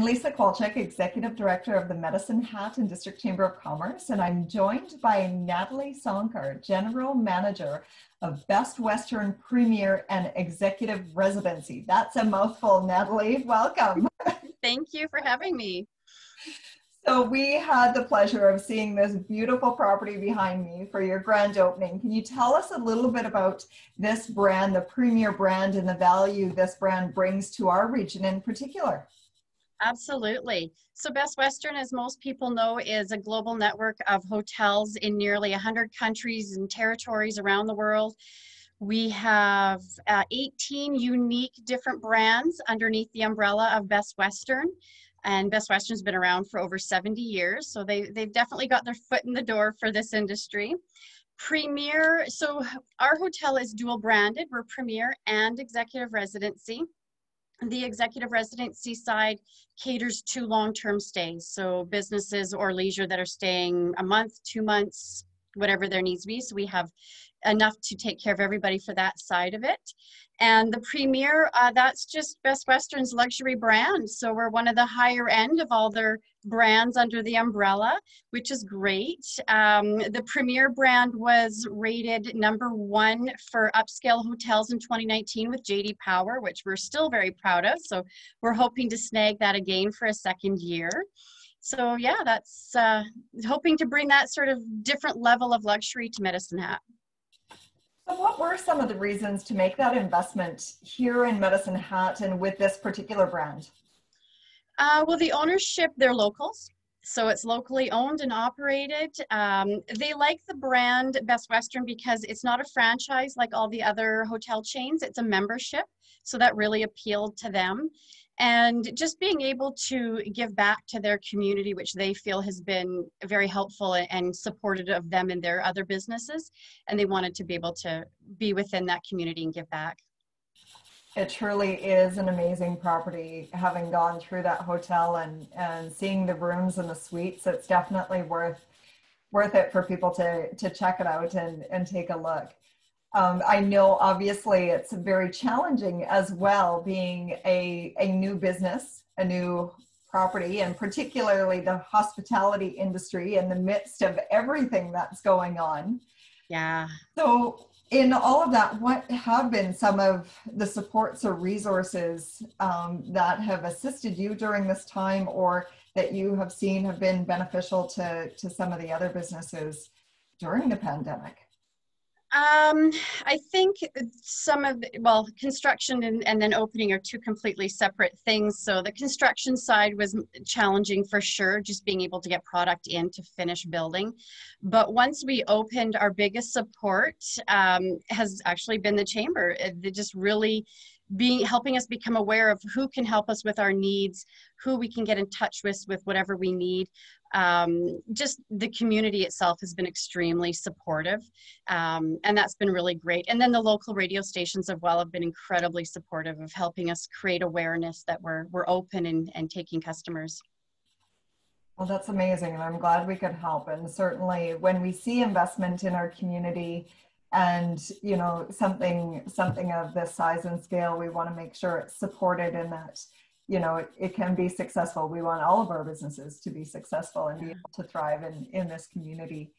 I'm Lisa Kowalchuk, Executive Director of the Medicine Hat and District Chamber of Commerce, and I'm joined by Natalie Szankar, General Manager of Best Western Premier and Executive Residency. That's a mouthful, Natalie. Welcome. Thank you for having me. So we had the pleasure of seeing this beautiful property behind me for your grand opening. Can you tell us a little bit about this brand, the premier brand, and the value this brand brings to our region in particular? Absolutely. So Best Western, as most people know, is a global network of hotels in nearly 100 countries and territories around the world. We have uh, 18 unique different brands underneath the umbrella of Best Western. And Best Western's been around for over 70 years, so they, they've definitely got their foot in the door for this industry. Premier, so our hotel is dual branded. We're Premier and Executive Residency the executive residency side caters to long-term stays. So businesses or leisure that are staying a month two months whatever there needs to be. So we have enough to take care of everybody for that side of it. And the premier uh, that's just best western's luxury brand. So we're one of the higher end of all their brands under the umbrella which is great. Um, the premier brand was rated number one for upscale hotels in 2019 with jd power which we're still very proud of. So we're hoping to snag that again for a second year so yeah that's uh, hoping to bring that sort of different level of luxury to medicine hat so what were some of the reasons to make that investment here in Medicine Hat and with this particular brand? Uh, well, the ownership, they're locals. So it's locally owned and operated. Um, they like the brand Best Western because it's not a franchise like all the other hotel chains, it's a membership. So that really appealed to them and just being able to give back to their community which they feel has been very helpful and supportive of them in their other businesses and they wanted to be able to be within that community and give back. It truly is an amazing property having gone through that hotel and and seeing the rooms and the suites it's definitely worth worth it for people to to check it out and and take a look um, I know obviously it's very challenging as well being a, a new business, a new property, and particularly the hospitality industry in the midst of everything that's going on. Yeah. So, in all of that, what have been some of the supports or resources um, that have assisted you during this time or that you have seen have been beneficial to, to some of the other businesses during the pandemic? Um, I think some of, well, construction and, and then opening are two completely separate things. So the construction side was challenging for sure, just being able to get product in to finish building. But once we opened, our biggest support um, has actually been the chamber. They just really being helping us become aware of who can help us with our needs who we can get in touch with with whatever we need. Um, just the community itself has been extremely supportive um, and that's been really great. And then the local radio stations as well have been incredibly supportive of helping us create awareness that we're, we're open and, and taking customers. Well that's amazing and i'm glad we could help. And certainly when we see investment in our community and you know something something of this size and scale we want to make sure it's supported and that you know it, it can be successful. We want all of our businesses to be successful and be able to thrive in in this community.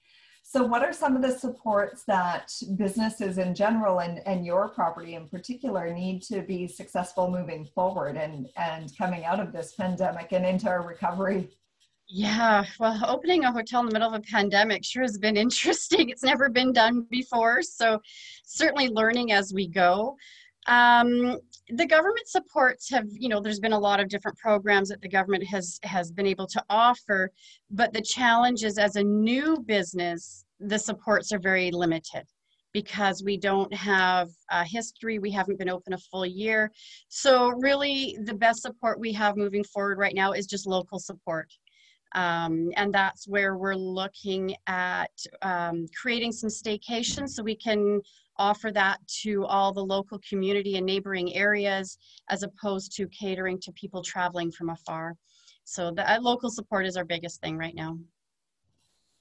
So what are some of the supports that businesses in general and, and your property in particular need to be successful moving forward and, and coming out of this pandemic and into our recovery yeah, well, opening a hotel in the middle of a pandemic sure has been interesting. It's never been done before, so certainly learning as we go. Um, the government supports have, you know, there's been a lot of different programs that the government has has been able to offer, but the challenge is as a new business, the supports are very limited because we don't have a history. We haven't been open a full year. So, really, the best support we have moving forward right now is just local support. Um, and that's where we're looking at um, creating some staycations so we can offer that to all the local community and neighboring areas as opposed to catering to people traveling from afar. So the uh, local support is our biggest thing right now.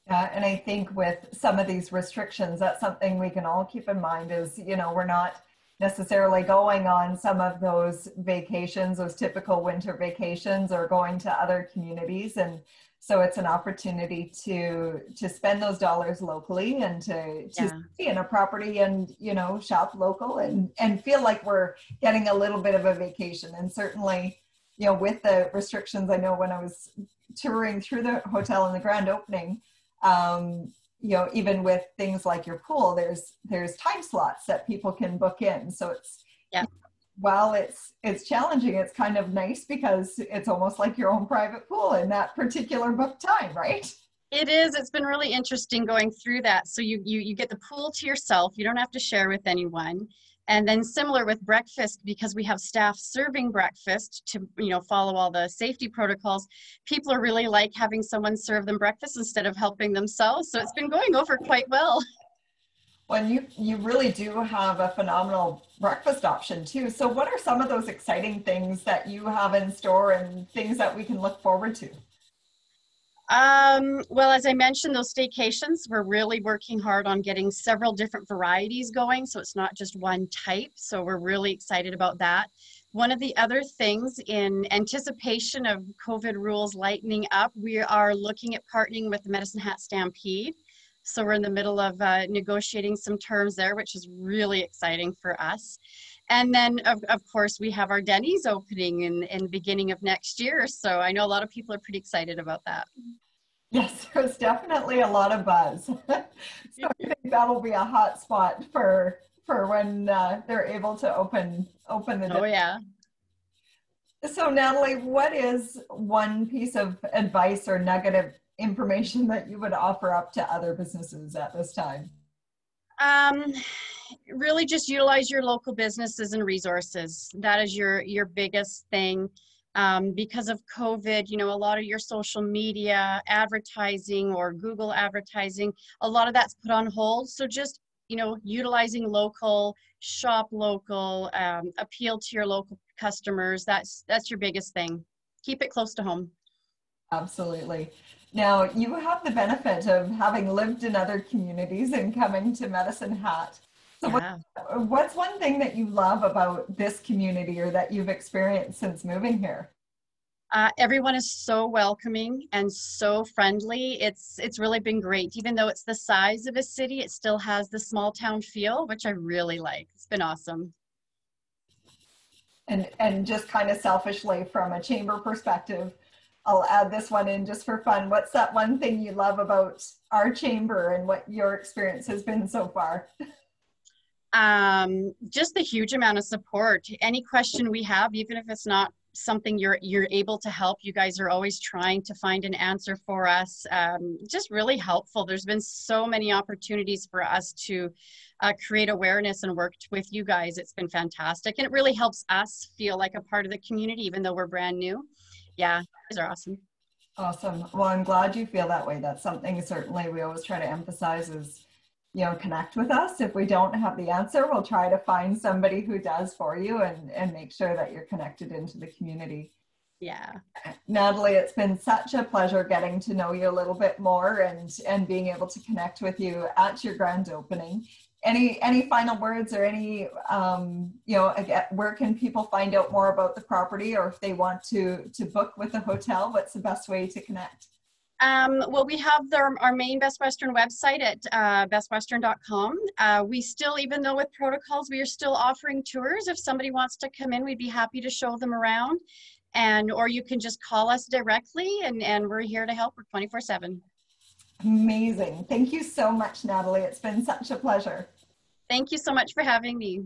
Yeah, and I think with some of these restrictions, that's something we can all keep in mind is, you know, we're not necessarily going on some of those vacations, those typical winter vacations, or going to other communities. And so it's an opportunity to to spend those dollars locally and to to Yeah. in a property and you know shop local and and feel like we're getting a little bit of a vacation. And certainly, you know, with the restrictions, I know when I was touring through the hotel in the grand opening. Um, you know even with things like your pool there's there's time slots that people can book in so it's Yeah. while it's it's challenging it's kind of nice because it's almost like your own private pool in that particular book time right It is. It's been really interesting going through that. So you, you you get the pool to yourself. You don't have to share with anyone. And then similar with breakfast, because we have staff serving breakfast to you know follow all the safety protocols. People are really like having someone serve them breakfast instead of helping themselves. So it's been going over quite well. when you you really do have a phenomenal breakfast option too so what are some of those exciting things that you have in store and things that we can look forward to Um, well, as I mentioned, those staycations, we're really working hard on getting several different varieties going. So it's not just one type. So we're really excited about that. One of the other things in anticipation of COVID rules lightening up, we are looking at partnering with the Medicine Hat Stampede. So we're in the middle of uh, negotiating some terms there, which is really exciting for us. And then, of, of course, we have our Denny's opening in, in the beginning of next year. So I know a lot of people are pretty excited about that. Yes, there's definitely a lot of buzz. so I think that'll be a hot spot for for when uh, they're able to open open the. Oh, yeah. So Natalie, what is one piece of advice or negative information that you would offer up to other businesses at this time? Um, really just utilize your local businesses and resources. That is your your biggest thing. Um, because of COVID, you know, a lot of your social media advertising or Google advertising, a lot of that's put on hold. So just, you know, utilizing local, shop local, um, appeal to your local customers. That's that's your biggest thing. Keep it close to home. Absolutely. Now you have the benefit of having lived in other communities and coming to Medicine Hat. So what, Yeah. what's one thing that you love about this community or that you've experienced since moving here? Uh, everyone is so welcoming and so friendly. It's it's really been great. Even though it's the size of a city, it still has the small town feel, which I really like. It's been awesome. And and just kind of selfishly from a chamber perspective, I'll add this one in just for fun. What's that one thing you love about our chamber and what your experience has been so far? Um, just the huge amount of support. Any question we have, even if it's not something you're you're able to help, you guys are always trying to find an answer for us. Um, just really helpful. There's been so many opportunities for us to uh, create awareness and work with you guys. It's been fantastic, and it really helps us feel like a part of the community, even though we're brand new. Yeah, are awesome. Awesome. Well, I'm glad you feel that way. That's something certainly we always try to emphasize is, you know, connect with us. If we don't have the answer, we'll try to find somebody who does for you and, and make sure that you're connected into the community. Yeah. Natalie, it's been such a pleasure getting to know you a little bit more and, and being able to connect with you at your grand opening. Any any final words or any um, you know again, where can people find out more about the property or if they want to to book with the hotel? What's the best way to connect? Um, well, we have their, our main Best Western website at uh, bestwestern.com. Uh, we still, even though with protocols, we are still offering tours. If somebody wants to come in, we'd be happy to show them around. And or you can just call us directly, and and we're here to help. We're 24 seven. Amazing. Thank you so much, Natalie. It's been such a pleasure. Thank you so much for having me.